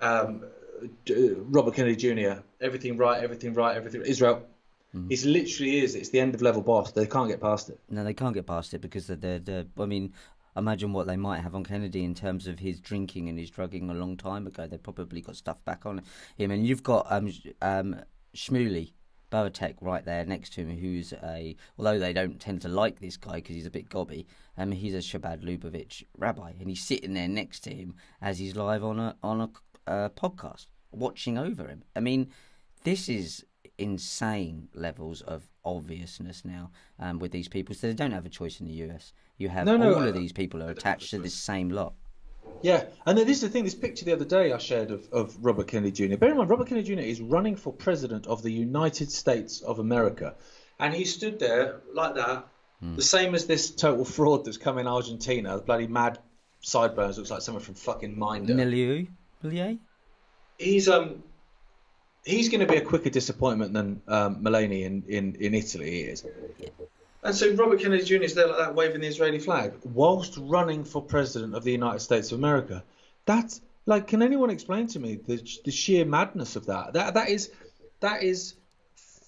um, Robert Kennedy Jr. Everything right, everything right, everything. Israel. Mm-hmm. It's literally is. It's the end of level boss. They can't get past it. No, they can't get past it because they're, they're, I mean, imagine what they might have on Kennedy in terms of his drinking and his drugging a long time ago. They probably got stuff back on him, and you've got um um Shmuley. Boteach right there next to him, who's a although they don't tend to like this guy because he's a bit gobby. Um, he's a Chabad Lubavitch rabbi, and he's sitting there next to him as he's live on a on a uh, podcast, watching over him. I mean, this is insane levels of obviousness now um, with these people. So they don't have a choice in the US. You have No, no, all of these people are attached to this same lot. Yeah, and then this is the thing. This picture the other day I shared of, of Robert Kennedy Jr. Bear in mind, Robert Kennedy Jr. is running for president of the United States of America, and he stood there like that, the same as this total fraud that's come in Argentina. The bloody mad sideburns looks like someone from fucking Minder. Milei, Milei. he's um he's going to be a quicker disappointment than um, Meloni in, in, in Italy he is. And so Robert Kennedy Jr. is there like that waving the Israeli flag whilst running for president of the United States of America. That's like, can anyone explain to me the, the sheer madness of that? That that is that is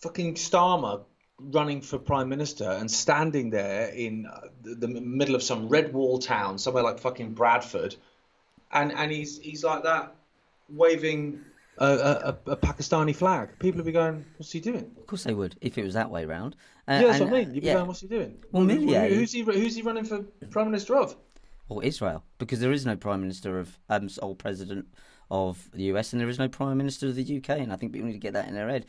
fucking Starmer running for prime minister and standing there in uh, the, the middle of some red wall town somewhere like fucking Bradford, and and he's he's like that waving a, a, a Pakistani flag. People would be going, "What's he doing?" Of course they would if it was that way round. Uh, yeah, that's and, what I mean. uh, You'd be yeah. going, "What's he doing?" Well, Who- Millier- who- who's he? Who's he running for prime minister of? or Israel, because there is no prime minister of um, or president of the US, and there is no prime minister of the UK, and I think people need to get that in their head.